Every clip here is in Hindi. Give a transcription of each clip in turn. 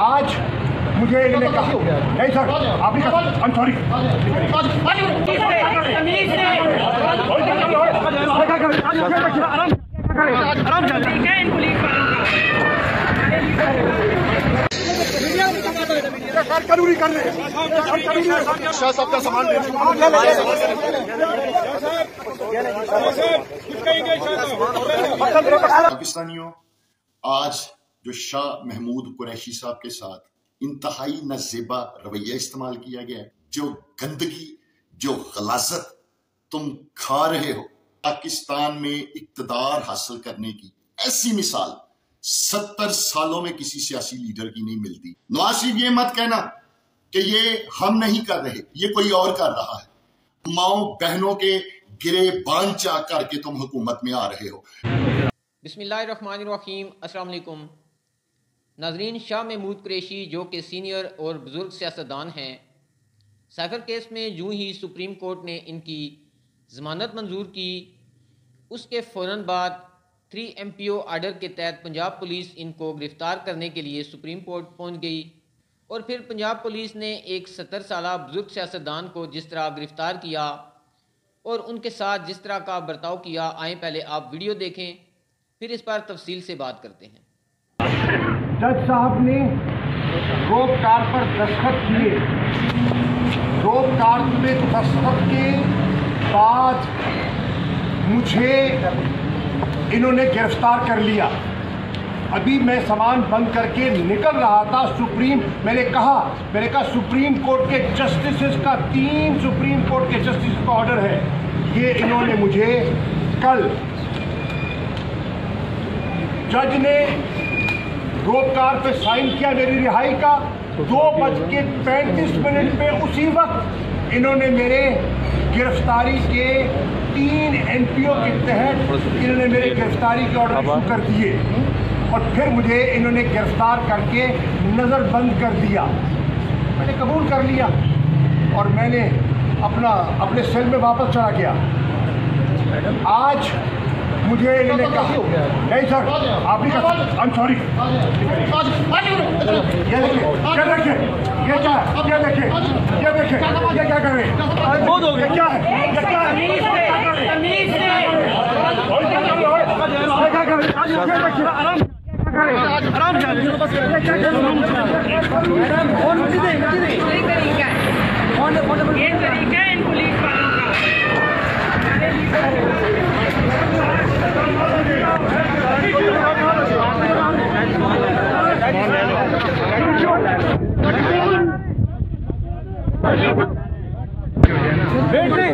आज मुझे इन्होंने कहा नहीं सर आपने कहा आई सॉरी कानूनी कर रहे हैं शाह साहब का सामान पाकिस्तानियों आज जो शाह महमूद कुरैशी साहब के साथ इंतहाई नजेबा रवैया इस्तेमाल किया गया जो गंदगी, जो गलाजत तुम खा रहे हो, पाकिस्तान में इकतदार हासिल करने की ऐसी मिसाल सत्तर सालों में किसी सियासी लीडर की नहीं मिलती। नवाज़ शरीफ ये मत कहना कि ये हम नहीं कर रहे, ये कोई और कर रहा है। माओ बहनों के गिरे बाँध चा करके तुम हुकूमत में आ रहे हो। बिसमीम अस्सलाम नाजरीन, शाह महमूद कुरैशी, जो कि सीनियर और बुज़ुर्ग सियासतदान हैं साइफर केस में यूँ ही सुप्रीम कोर्ट ने इनकी ज़मानत मंजूर की। उसके फ़ौर बाद three M P O order के तहत पंजाब पुलिस इनको गिरफ़्तार करने के लिए सुप्रीम कोर्ट पहुँच गई और फिर पंजाब पुलिस ने एक सत्तर साल बुज़ुर्ग सियासतदान को जिस तरह गिरफ़्तार किया और उनके साथ जिस तरह का बर्ताव किया, आए पहले आप वीडियो देखें, फिर इस पर तफसील से बात करते हैं। जज साहब ने रोप कार पर दस्तखत किए। रोप कार में दस्तखत के बाद मुझे इन्होंने गिरफ़्तार कर लिया। अभी मैं सामान बंद करके निकल रहा था सुप्रीम। मैंने कहा मैंने कहा, सुप्रीम कोर्ट के जस्टिस का तीन सुप्रीम कोर्ट के जस्टिस का ऑर्डर है। ये इन्होंने मुझे कल जज ने रोपकार पे साइन किया मेरी रिहाई का दो बज के पैंतीस मिनट पे उसी वक्त इन्होंने मेरे गिरफ्तारी के तीन एनपीओ के तहत इन्होंने मेरे गिरफ्तारी के ऑर्डर इशू कर दिए। और फिर मुझे इन्होंने गिरफ़्तार करके नज़र बंद कर दिया। मैंने कबूल कर लिया और मैंने अपना अपने सेल में वापस चला गया। आज मुझे इन्होंने कहा नहीं सर आपने कहा आई एम सॉरी ये देखिए ये देखिए ये क्या है ये देखिए ये देखिए ये क्या कर रहे हैं क्या है क्या है ये क्या कर रहे हैं? ये क्या कर रहे हैं? आराम आराम क्या Come on, man.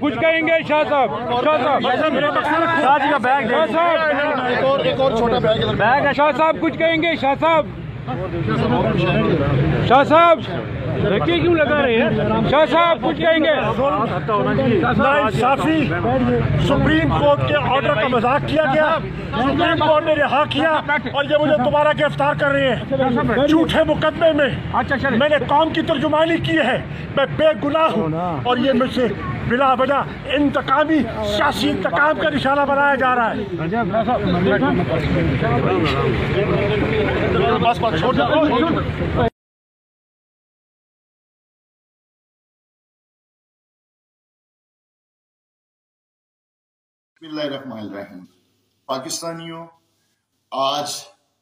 कुछ कहेंगे शाह साहब शाह साहब। शाह जी का बैग शाह साहब। एक और एक और छोटा बैग बैग है शाह साहब कुछ कहेंगे शाह साहब? शाह साहब धक्के क्यों लगा रहे हैं? शाह साहब कुछ कहेंगे? सुप्रीम कोर्ट के ऑर्डर का मज़ाक किया गया। सुप्रीम कोर्ट ने रिहा किया और ये मुझे दोबारा गिरफ़्तार कर रहे हैं। झूठे मुकदमे में मैंने कौम की तर्जुमानी की है। मैं बेगुनाह हूँ और ये मुझसे बिला वजह इंतकामी सियासी इंतकाम का निशाना बनाया जा रहा है। पाकिस्तानियों, आज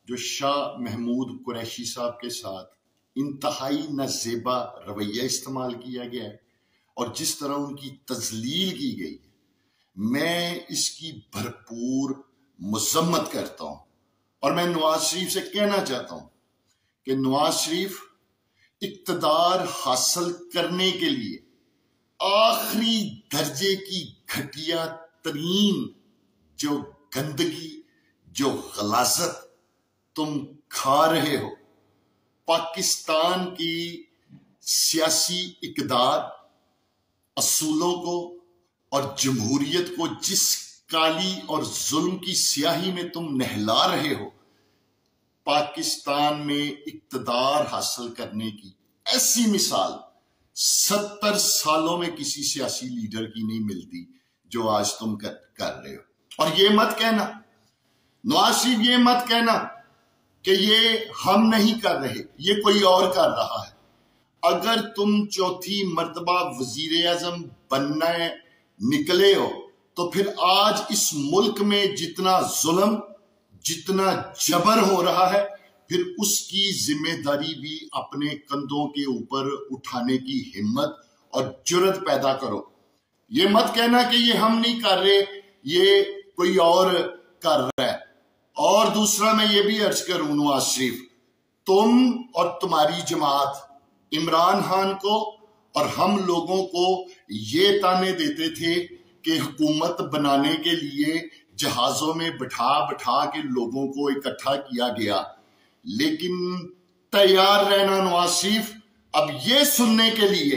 जो शाह महमूद कुरैशी साहब के साथ इंतहाई नजेबा रवैया इस्तेमाल किया गया है और जिस तरह उनकी तजलील की गई है मैं इसकी भरपूर मजम्मत करता हूँ। और मैं नवाज़ शरीफ से कहना चाहता हूँ कि नवाज़ शरीफ इकतदार हासिल करने के लिए आखिरी दर्जे की घटिया तरीन, जो गंदगी, जो गलाजत तुम खा रहे हो, पाकिस्तान की सियासी इकदार असूलों को और जमहूरियत को जिस काली और जुल्म की स्याही में तुम नहला रहे हो पाकिस्तान में इकतदार हासिल करने की ऐसी मिसाल सत्तर सालों में किसी सियासी लीडर की नहीं मिलती जो आज तुम कर, कर रहे हो। और ये मत कहना नवाज़ शरीफ ये मत कहना कि ये हम नहीं कर रहे ये कोई और कर रहा है। अगर तुम चौथी मरतबा वज़ीर आज़म बनना निकले हो तो फिर आज इस मुल्क में जितना जुल्म, जितना जबर हो रहा है, फिर उसकी ज़िम्मेदारी भी अपने कंधों के ऊपर उठाने की हिम्मत और ज़रूरत पैदा करो। ये मत कहना कि ये हम नहीं कर रहे, ये कोई और कर रहा है। और दूसरा मैं ये भी अर्ज़ करूँ, नवाज़ शरीफ, तुम और तुम्हारी जमात इमरान खान को और हम लोगों को ये ताने देते थे कि हुकूमत बनाने के लिए जहाजों में बिठा बिठा के लोगों को इकट्ठा किया गया। लेकिन तैयार रहना नवाज़ शरीफ अब ये सुनने के लिए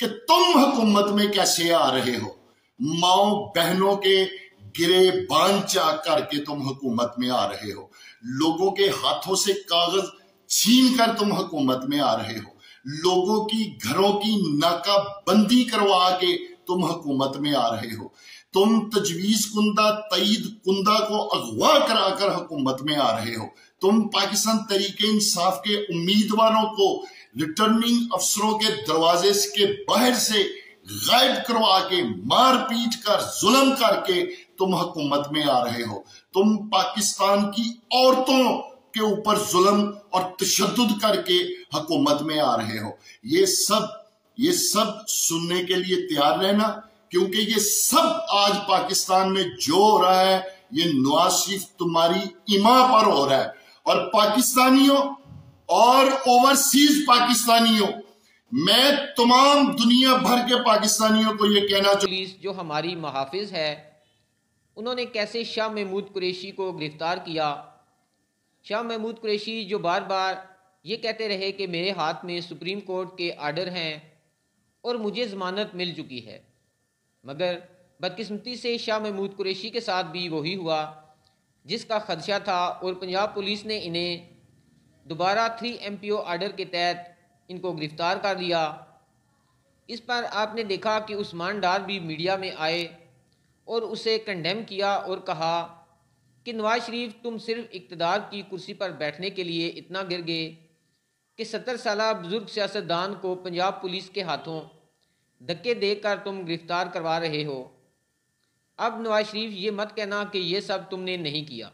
कि तुम हुकूमत में कैसे आ रहे हो? माओ बहनों के गिरे बांचा करके तुम हुकूमत में आ रहे हो। लोगों के हाथों से कागज़ छीन कर तुम हुकूमत में आ रहे हो। लोगों की, घरों की नाकाबंदी करवा के तुम हुकूमत में आ रहे हो। तुम तजवीज कुंदा, तईद कुंदा को अगवा कराकर हुकूमत में आ रहे हो। तुम पाकिस्तान तरीके इंसाफ के उम्मीदवारों को रिटर्निंग अफसरों के दरवाजे के बाहर से गायब करवा के मार पीट कर, जुल्म करके तुम हुकूमत में आ रहे हो। तुम पाकिस्तान की औरतों के ऊपर जुल्म और तशद करके हुकूमत में आ रहे हो। ये सब ये सब सुनने के लिए तैयार रहना, क्योंकि ये सब आज पाकिस्तान में जो हो रहा है, ये नवाज़ शरीफ तुम्हारी इमा पर हो रहा है। और पाकिस्तानियों और ओवरसीज पाकिस्तानियों, मैं तमाम दुनिया भर के पाकिस्तानियों को ये कहना पुलिस जो हमारी महाफिज है, उन्होंने कैसे शाह महमूद कुरेशी को गिरफ़्तार किया? शाह महमूद कुरेशी जो बार बार ये कहते रहे कि मेरे हाथ में सुप्रीम कोर्ट के आर्डर हैं और मुझे ज़मानत मिल चुकी है। मगर बदकिस्मती से शाह महमूद कुरेशी के साथ भी वही हुआ, जिसका खदशा था और पंजाब पुलिस ने इन्हें दोबारा three M P O order के तहत इनको गिरफ़्तार कर लिया। इस पर आपने देखा कि उस्मान डार भी मीडिया में आए और उसे कंडेम किया और कहा कि नवाज़ शरीफ तुम सिर्फ़ इकतदार की कुर्सी पर बैठने के लिए इतना गिर गए कि सत्तर साल बुज़ुर्ग सियासतदान को पंजाब पुलिस के हाथों धक्के देकर तुम गिरफ़्तार करवा रहे हो। अब नवाज़ शरीफ ये मत कहना कि ये सब तुमने नहीं किया।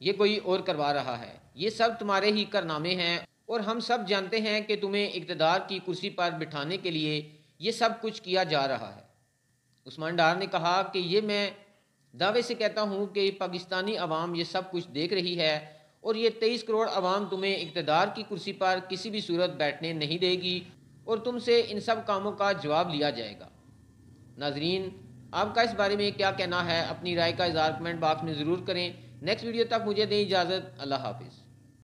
ये कोई और करवा रहा है। ये सब तुम्हारे ही करनामे हैं और हम सब जानते हैं कि तुम्हें इकतदार की कुर्सी पर बिठाने के लिए ये सब कुछ किया जा रहा है। उस्मान डार ने कहा कि ये मैं दावे से कहता हूँ कि पाकिस्तानी अवाम ये सब कुछ देख रही है और ये तेईस करोड़ अवाम तुम्हें इकतदार की कुर्सी पर किसी भी सूरत बैठने नहीं देगी और तुमसे इन सब कामों का जवाब लिया जाएगा। नाजरीन, आपका इस बारे में क्या कहना है? अपनी राय का इजहार कमेंट बॉक्स में ज़रूर करें। नेक्स्ट वीडियो तक मुझे दें इजाज़त। अल्लाह हाफिज़।